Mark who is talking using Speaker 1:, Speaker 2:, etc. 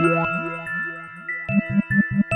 Speaker 1: Yeah.